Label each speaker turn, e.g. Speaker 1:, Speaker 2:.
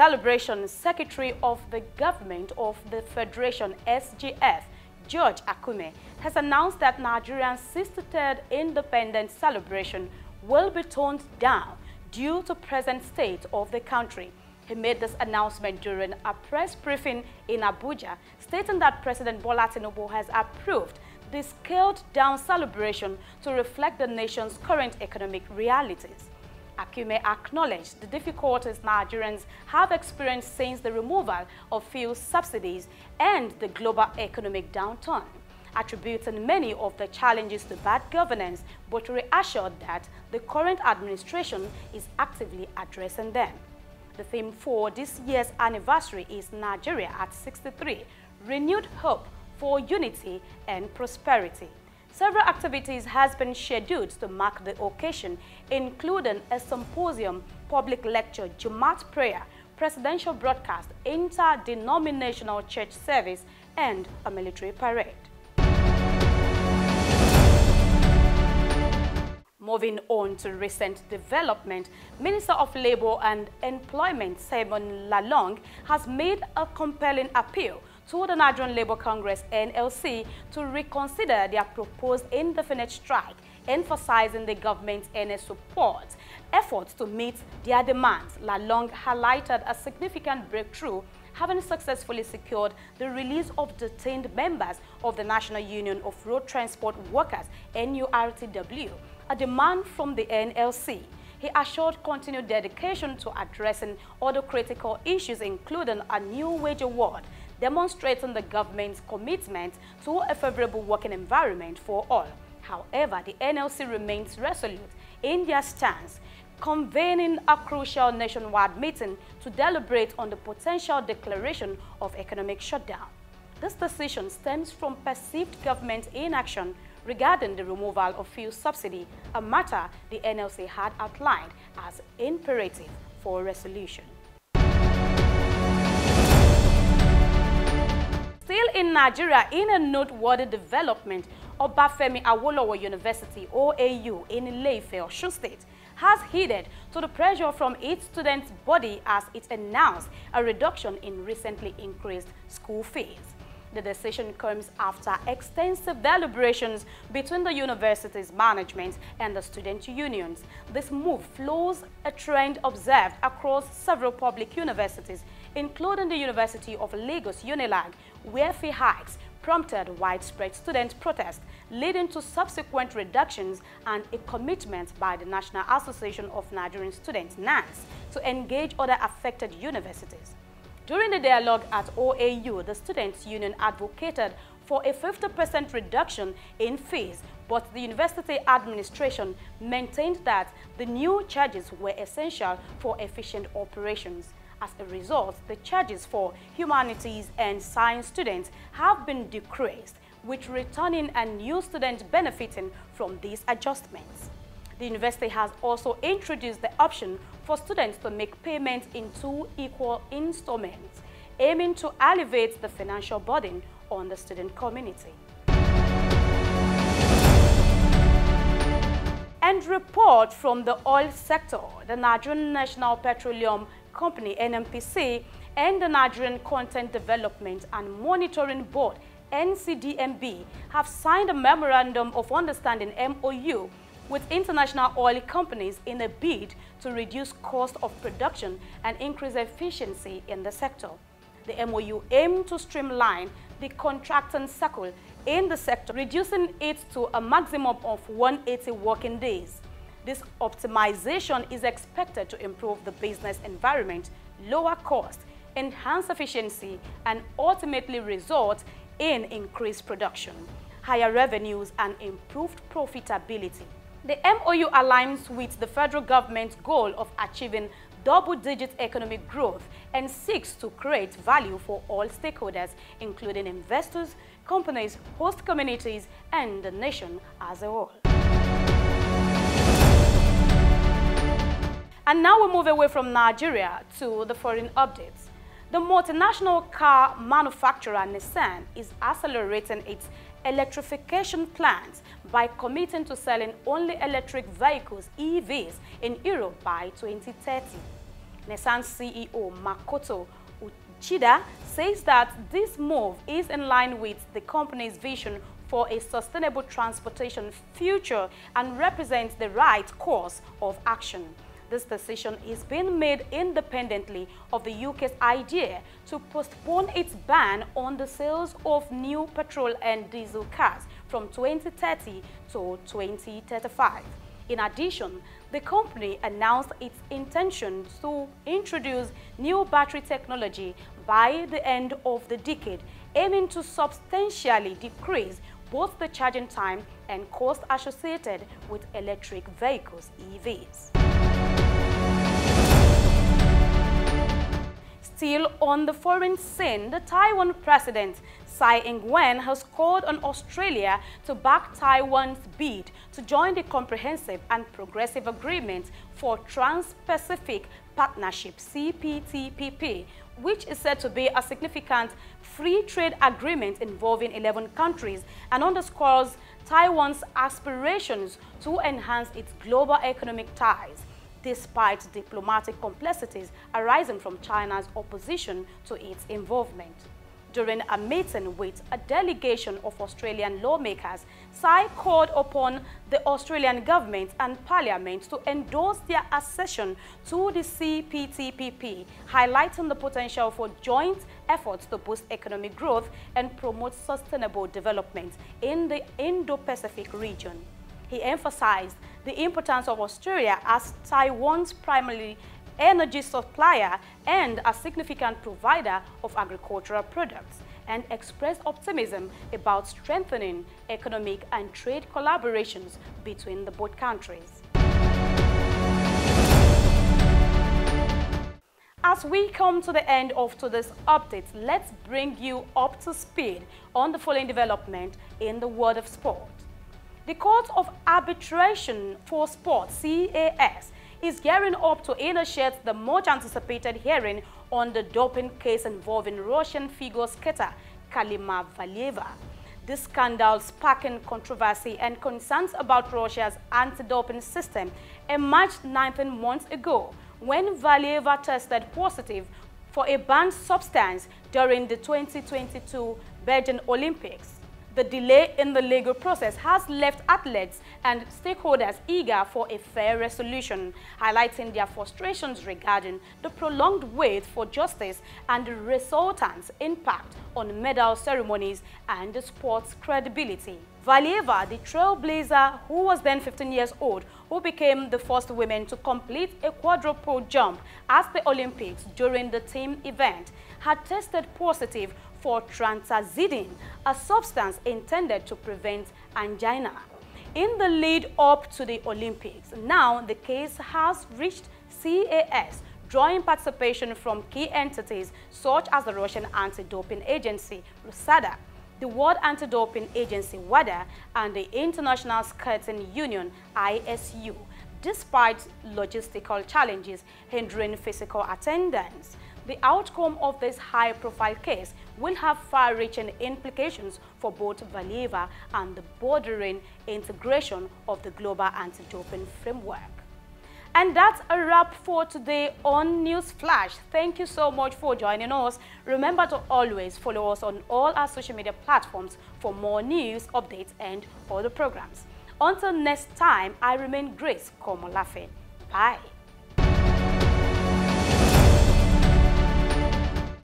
Speaker 1: celebration, Secretary of the Government of the Federation, SGF, George Akume, has announced that Nigeria's 63rd independence celebration will be toned down due to present state of the country. He made this announcement during a press briefing in Abuja, stating that President Bola Tinubu has approved the scaled-down celebration to reflect the nation's current economic realities. Akume acknowledged the difficulties Nigerians have experienced since the removal of fuel subsidies and the global economic downturn, attributing many of the challenges to bad governance, but reassured that the current administration is actively addressing them. The theme for this year's anniversary is Nigeria at 63, Renewed Hope for Unity and Prosperity. Several activities has been scheduled to mark the occasion, including a symposium, public lecture, Jumat prayer, presidential broadcast, interdenominational church service, and a military parade. Moving on to recent development, Minister of Labour and Employment Simon Lalong has made a compelling appeal to the Nigerian Labour Congress NLC to reconsider their proposed indefinite strike, emphasizing the government's earnest support efforts to meet their demands. Lalong highlighted a significant breakthrough having successfully secured the release of detained members of the National Union of Road Transport Workers, NURTW, a demand from the NLC. He assured continued dedication to addressing other critical issues, including a new wage award, demonstrating the government's commitment to a favorable working environment for all. However, the NLC remains resolute in their stance, convening a crucial nationwide meeting to deliberate on the potential declaration of economic shutdown. This decision stems from perceived government inaction regarding the removal of fuel subsidy, a matter the NLC had outlined as imperative for resolution. Still in Nigeria, in a noteworthy development, Obafemi Awolowo University, OAU, in Ile-Ife, Osun State, has heeded to the pressure from its student body as it announced a reduction in recently increased school fees. The decision comes after extensive deliberations between the university's management and the student unions. This move flows a trend observed across several public universities, including the University of Lagos UNILAG, where fee hikes prompted widespread student protest, leading to subsequent reductions and a commitment by the National Association of Nigerian Students, NANS, to engage other affected universities. During the dialogue at OAU, the Students' Union advocated for a 50% reduction in fees, but the university administration maintained that the new charges were essential for efficient operations. As a result, the charges for humanities and science students have been decreased, with returning and new students benefiting from these adjustments. The university has also introduced the option for students to make payments in two equal installments, aiming to alleviate the financial burden on the student community. And report from the oil sector, the Nigerian National Petroleum Company, NNPC, and the Nigerian Content Development and Monitoring Board, NCDMB, have signed a Memorandum of Understanding MOU with international oil companies in a bid to reduce cost of production and increase efficiency in the sector. The MOU aimed to streamline the contracting cycle in the sector, reducing it to a maximum of 180 working days. This optimization is expected to improve the business environment, lower cost, enhance efficiency, and ultimately result in increased production, higher revenues, and improved profitability. The MOU aligns with the federal government's goal of achieving double-digit economic growth and seeks to create value for all stakeholders, including investors, companies, host communities, and the nation as a whole. And now we move away from Nigeria to the foreign updates. The multinational car manufacturer Nissan is accelerating its electrification plans by committing to selling only electric vehicles, EVs, in Europe by 2030. Nissan CEO Makoto Uchida says that this move is in line with the company's vision for a sustainable transportation future and represents the right course of action. This decision is being made independently of the UK's idea to postpone its ban on the sales of new petrol and diesel cars from 2030 to 2035. In addition, the company announced its intention to introduce new battery technology by the end of the decade, aiming to substantially decrease both the charging time and cost associated with electric vehicles, EVs. Still on the foreign scene, the Taiwan president Tsai Ing-wen has called on Australia to back Taiwan's bid to join the Comprehensive and Progressive Agreement for Trans-Pacific Partnership CPTPP, which is said to be a significant free trade agreement involving 11 countries and underscores Taiwan's aspirations to enhance its global economic ties despite diplomatic complexities arising from China's opposition to its involvement. During a meeting with a delegation of Australian lawmakers, Tsai called upon the Australian government and parliament to endorse their accession to the CPTPP, highlighting the potential for joint efforts to boost economic growth and promote sustainable development in the Indo-Pacific region. He emphasized the importance of Australia as Taiwan's primary energy supplier and a significant provider of agricultural products and expressed optimism about strengthening economic and trade collaborations between the both countries. As we come to the end of today's update, let's bring you up to speed on the following development in the world of sport. The Court of Arbitration for Sport, CAS, is gearing up to initiate the much anticipated hearing on the doping case involving Russian figure skater Kamila Valieva. This scandal sparking controversy and concerns about Russia's anti-doping system emerged 19 months ago when Valieva tested positive for a banned substance during the 2022 Beijing Olympics. The delay in the legal process has left athletes and stakeholders eager for a fair resolution, highlighting their frustrations regarding the prolonged wait for justice and the resultant impact on medal ceremonies and the sport's credibility. Valieva, the trailblazer who was then 15 years old, who became the first woman to complete a quadruple jump at the Olympics during the team event, had tested positive for transazidine, a substance intended to prevent angina. In the lead up to the Olympics, now the case has reached CAS, drawing participation from key entities such as the Russian anti-doping agency, RUSADA, the World Anti-Doping Agency, WADA, and the International Skating Union, ISU, despite logistical challenges hindering physical attendance. The outcome of this high-profile case will have far-reaching implications for both Valieva and the bordering integration of the global anti-doping framework. And that's a wrap for today on News Flash. Thank you so much for joining us. Remember to always follow us on all our social media platforms for more news, updates, and other programs. Until next time, I remain Grace Komolafe. Bye.